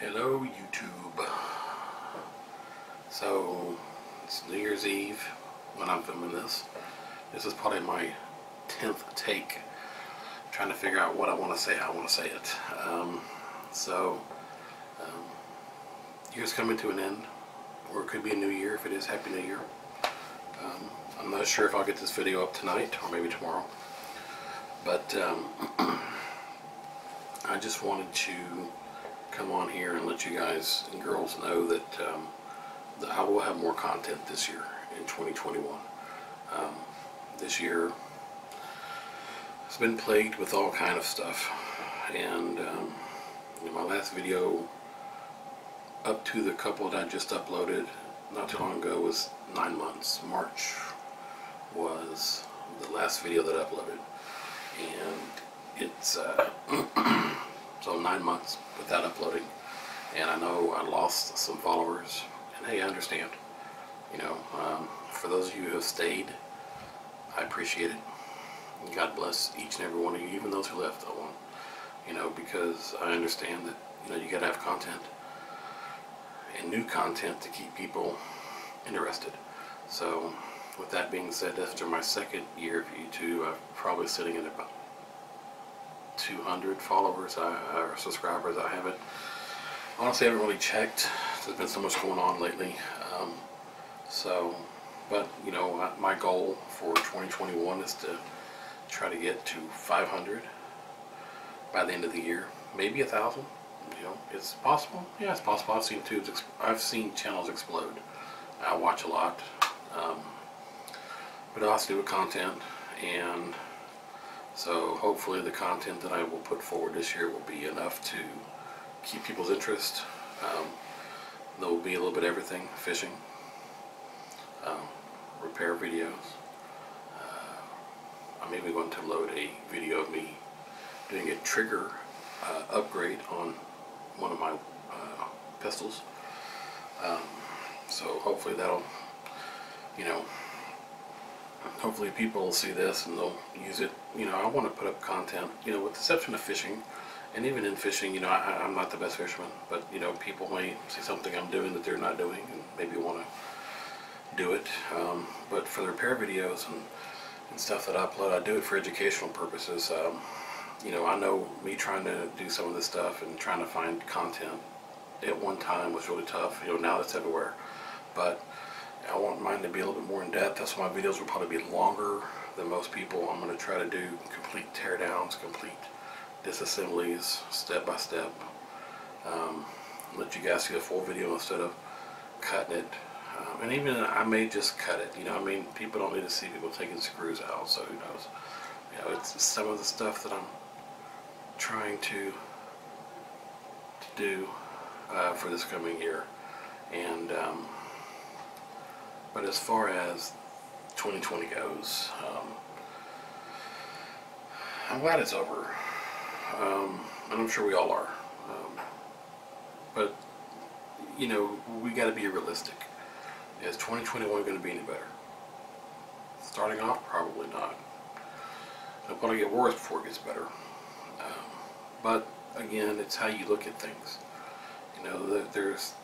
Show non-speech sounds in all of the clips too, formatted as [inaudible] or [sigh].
Hello YouTube. So it's New Year's Eve when I'm filming this. This is probably my 10th take trying to figure out what I want to say, I want to say it. Um, so um, year's coming to an end or it could be a new year if it is Happy New Year. Um, I'm not sure if I'll get this video up tonight or maybe tomorrow. But um, [clears throat] I just wanted to come on here and let you guys and girls know that, um, that I will have more content this year in 2021. Um, this year has been plagued with all kind of stuff, and um, in my last video, up to the couple that I just uploaded not too long ago, was nine months. March was the last video that I uploaded, and it's. Uh, [clears throat] so nine months without uploading. And I know I lost some followers. And hey I understand. You know um, for those of you who have stayed I appreciate it. God bless each and every one of you even those who left. I want you know because I understand that you know you gotta have content and new content to keep people interested. So with that being said after my second year of YouTube I'm probably sitting at about 200 followers I, or subscribers. I haven't, honestly, I haven't really checked. There's been so much going on lately. Um, so, but, you know, my goal for 2021 is to try to get to 500 by the end of the year. Maybe a thousand. You know, it's possible. Yeah, it's possible. I've seen tubes. I've seen channels explode. I watch a lot, um, but I also do with content, and so hopefully the content that I will put forward this year will be enough to keep people's interest. Um, there will be a little bit of everything, fishing, um, repair videos. Uh, I'm even going to load a video of me doing a trigger uh, upgrade on one of my uh, pistols. Um, so hopefully that'll, you know, hopefully people will see this and they'll use it. You know, I want to put up content, you know, with the exception of fishing. And even in fishing, you know, I, I'm not the best fisherman, but, you know, people may see something I'm doing that they're not doing and maybe want to do it. Um, but for the repair videos and, and stuff that I upload, I do it for educational purposes. Um, you know, I know me trying to do some of this stuff and trying to find content at one time was really tough. You know, now it's everywhere. But I want mine to be a little bit more in depth. That's why my videos will probably be longer than most people. I'm going to try to do complete teardowns, complete disassemblies, step by step. Um, let you guys see a full video instead of cutting it. Um, and even I may just cut it. You know, I mean, people don't need to see people taking screws out, so who knows. You know, it's some of the stuff that I'm trying to, to do uh, for this coming year. And, um, but as far as 2020 goes, um, I'm glad it's over. Um, and I'm sure we all are. Um, but, you know, we got to be realistic. Is 2021 going to be any better? Starting off, probably not. It'll probably get worse before it gets better. Um, but, again, it's how you look at things. You know, there's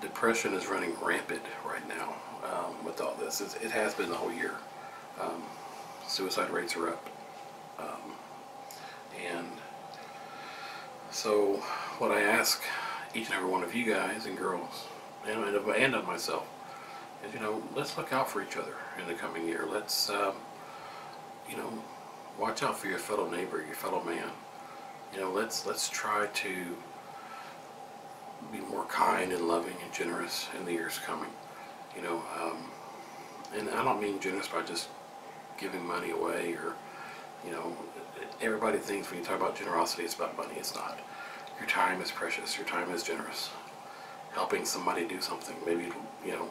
depression is running rampant right now um, with all this. It's, it has been the whole year. Um, suicide rates are up. Um, and so what I ask each and every one of you guys and girls, and, and of myself, is, you know, let's look out for each other in the coming year. Let's, um, you know, watch out for your fellow neighbor, your fellow man. You know, let's let's try to be more kind and loving and generous in the years coming. You know, um, and I don't mean generous by just giving money away or, you know, everybody thinks when you talk about generosity it's about money. It's not. Your time is precious. Your time is generous. Helping somebody do something, maybe, you know,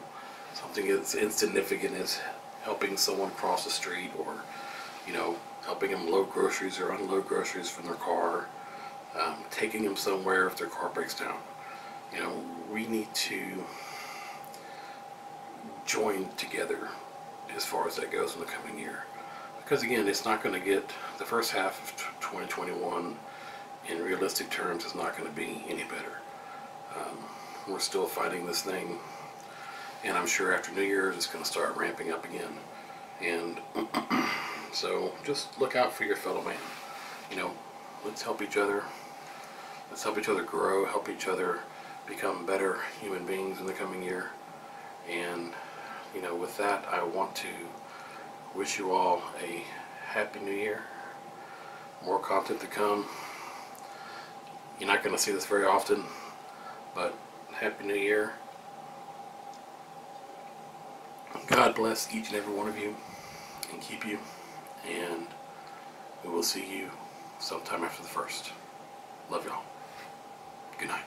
something as insignificant as helping someone cross the street or, you know, helping them load groceries or unload groceries from their car, um, taking them somewhere if their car breaks down. You know, we need to join together as far as that goes in the coming year. Because again, it's not going to get, the first half of 2021 in realistic terms is not going to be any better. Um, we're still fighting this thing, and I'm sure after New Year's it's going to start ramping up again. And [clears throat] so just look out for your fellow man. You know, let's help each other. Let's help each other grow, help each other become better human beings in the coming year. And, you know, with that, I want to wish you all a happy new year. More content to come. You're not going to see this very often, but happy new year. God bless each and every one of you and keep you. And we will see you sometime after the first. Love y'all. Good night.